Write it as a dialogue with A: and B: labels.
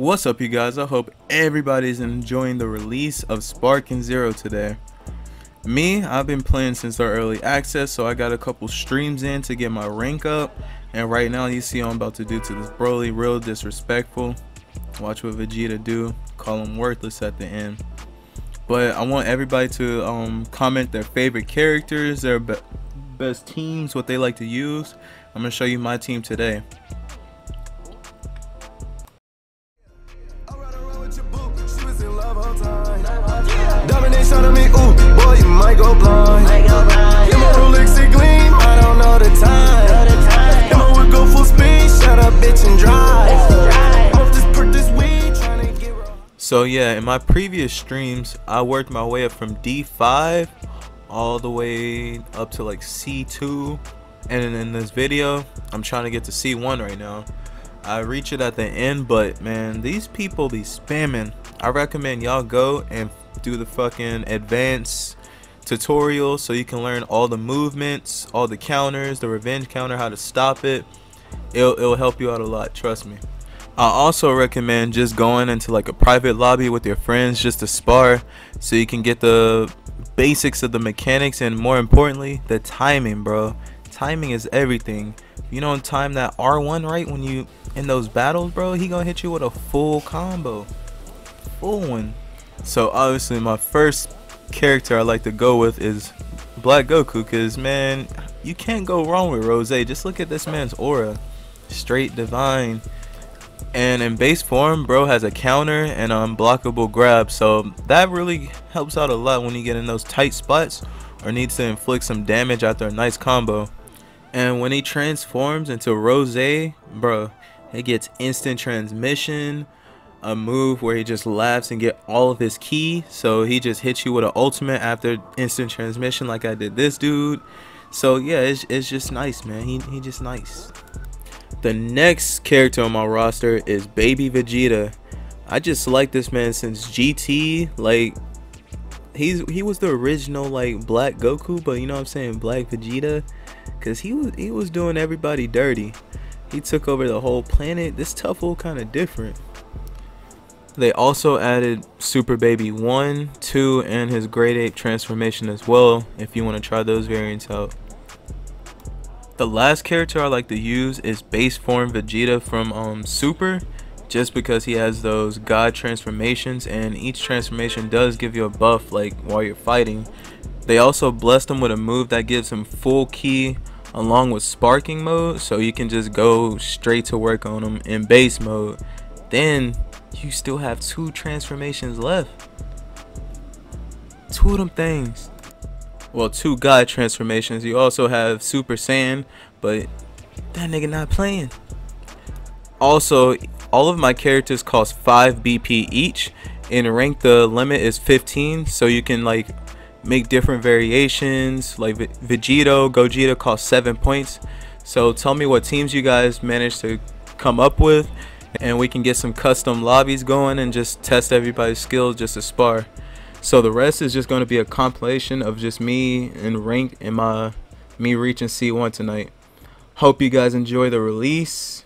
A: What's up you guys? I hope everybody's enjoying the release of Sparking Zero today. Me, I've been playing since our early access, so I got a couple streams in to get my rank up. And right now you see I'm about to do to this Broly, real disrespectful. Watch what Vegeta do, call him worthless at the end. But I want everybody to um, comment their favorite characters, their be best teams, what they like to use. I'm going to show you my team today. So yeah, in my previous streams, I worked my way up from D5 all the way up to like C2. And in this video, I'm trying to get to C1 right now. I reach it at the end, but man, these people be spamming. I recommend y'all go and do the fucking advanced tutorial so you can learn all the movements, all the counters, the revenge counter, how to stop it. It'll, it'll help you out a lot, trust me. I also recommend just going into like a private lobby with your friends just to spar so you can get the basics of the mechanics and more importantly, the timing, bro. Timing is everything. You don't time that R1 right when you in those battles, bro, he gonna hit you with a full combo. Full one. So obviously my first character I like to go with is Black Goku cuz man, you can't go wrong with Rose. Just look at this man's aura. Straight divine. And in base form, bro has a counter and unblockable grab. So that really helps out a lot when you get in those tight spots or needs to inflict some damage after a nice combo. And when he transforms into Rose, bro, he gets instant transmission, a move where he just laughs and get all of his ki. So he just hits you with an ultimate after instant transmission like I did this dude. So yeah, it's, it's just nice, man. He, he just nice. The next character on my roster is Baby Vegeta. I just like this man since GT. Like he's he was the original like Black Goku, but you know what I'm saying, Black Vegeta, cause he was he was doing everybody dirty. He took over the whole planet. This Tuffle kind of different. They also added Super Baby 1, 2, and his Great Ape transformation as well, if you want to try those variants out. The last character I like to use is Base Form Vegeta from um, Super, just because he has those God transformations, and each transformation does give you a buff like while you're fighting. They also blessed him with a move that gives him full ki along with sparking mode so you can just go straight to work on them in base mode. Then you still have two transformations left. Two of them things well two god transformations you also have super saiyan but that nigga not playing also all of my characters cost 5 bp each in rank the limit is 15 so you can like make different variations like Vegito, Gogeta cost 7 points. So tell me what teams you guys managed to come up with and we can get some custom lobbies going and just test everybody's skills just to spar. So the rest is just going to be a compilation of just me and rank and my me reaching C1 tonight. Hope you guys enjoy the release